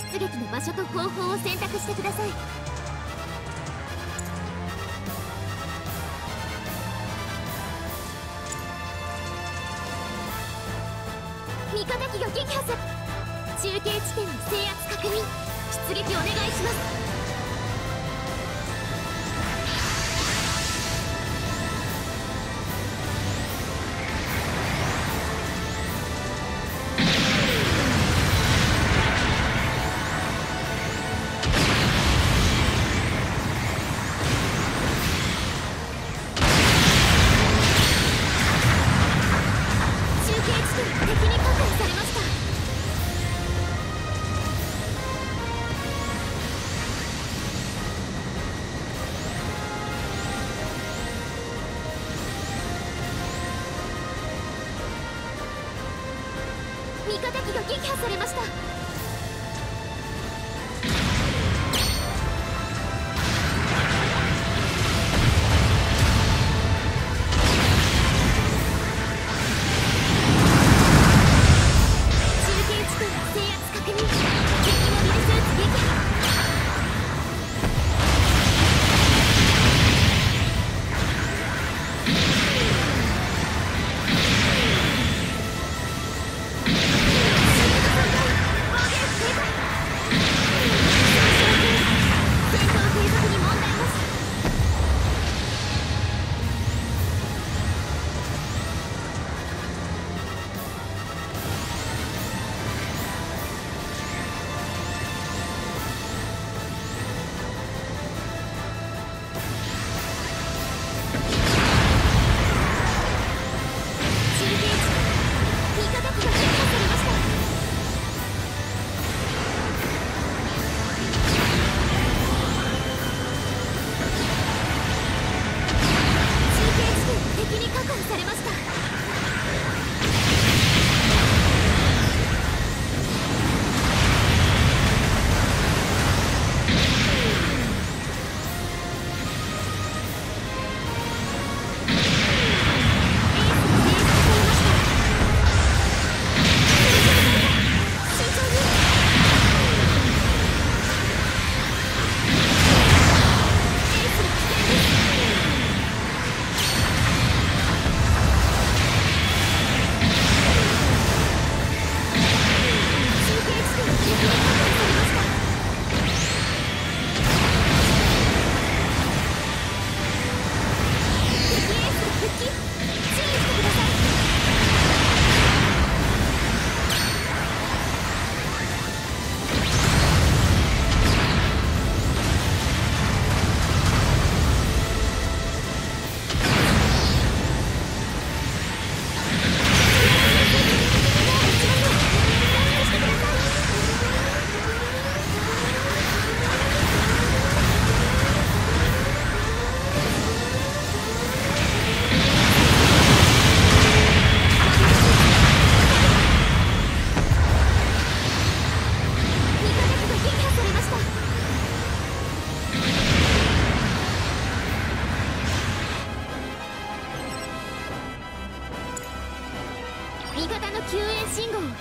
出撃の場所と方法を選択してください。味方機が撃破す中継地点の制圧確認出撃お願いします。地点敵に確保されました味方機が撃破されました。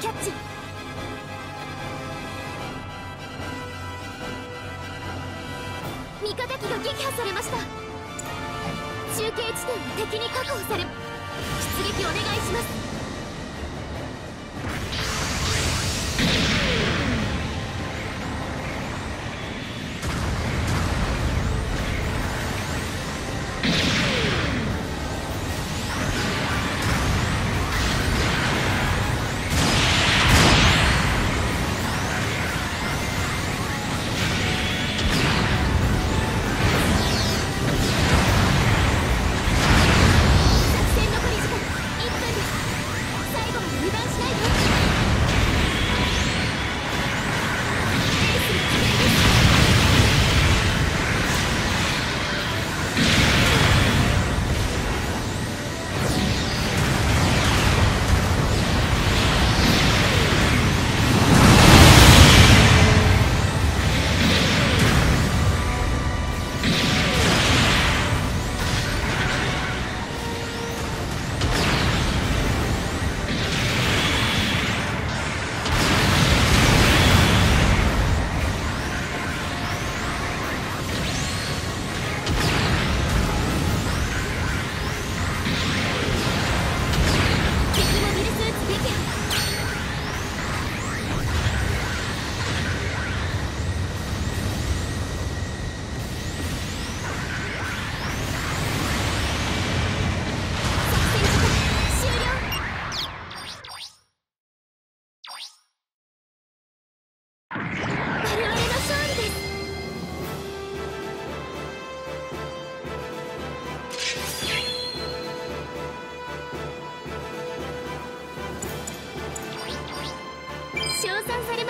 キャッチ。味方機が撃破されました。中継地点は敵に確保され出撃お願いします作戦残り時間1分です。称賛され